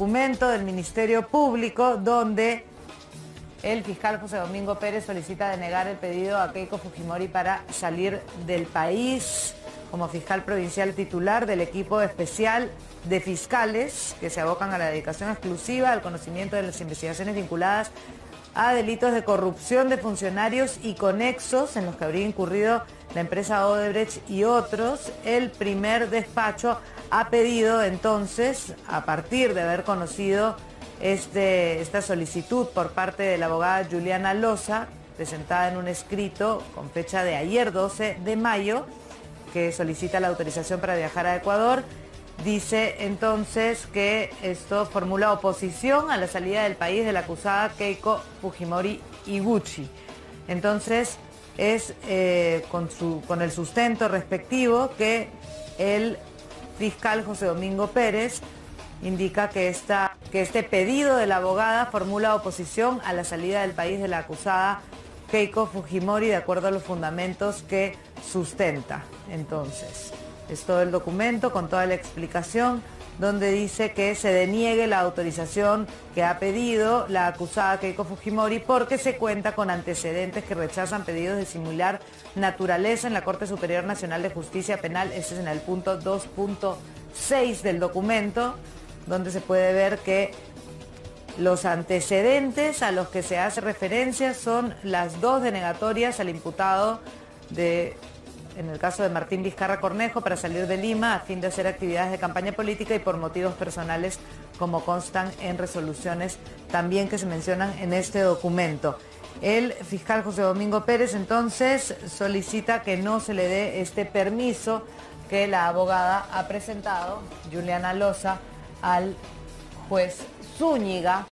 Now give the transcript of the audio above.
documento del Ministerio Público donde el fiscal José Domingo Pérez solicita denegar el pedido a Keiko Fujimori para salir del país como fiscal provincial titular del equipo especial de fiscales que se abocan a la dedicación exclusiva al conocimiento de las investigaciones vinculadas a delitos de corrupción de funcionarios y conexos en los que habría incurrido la empresa Odebrecht y otros. El primer despacho ha pedido entonces, a partir de haber conocido este, esta solicitud por parte de la abogada Juliana Loza, presentada en un escrito con fecha de ayer 12 de mayo, que solicita la autorización para viajar a Ecuador. Dice entonces que esto formula oposición a la salida del país de la acusada Keiko Fujimori Iguchi. Entonces es eh, con, su, con el sustento respectivo que el fiscal José Domingo Pérez indica que, esta, que este pedido de la abogada formula oposición a la salida del país de la acusada Keiko Fujimori de acuerdo a los fundamentos que sustenta. Entonces, es todo el documento con toda la explicación donde dice que se deniegue la autorización que ha pedido la acusada Keiko Fujimori porque se cuenta con antecedentes que rechazan pedidos de similar naturaleza en la Corte Superior Nacional de Justicia Penal. Ese es en el punto 2.6 del documento, donde se puede ver que los antecedentes a los que se hace referencia son las dos denegatorias al imputado de, en el caso de Martín Vizcarra Cornejo, para salir de Lima a fin de hacer actividades de campaña política y por motivos personales como constan en resoluciones también que se mencionan en este documento. El fiscal José Domingo Pérez entonces solicita que no se le dé este permiso que la abogada ha presentado, Juliana Loza, al juez Zúñiga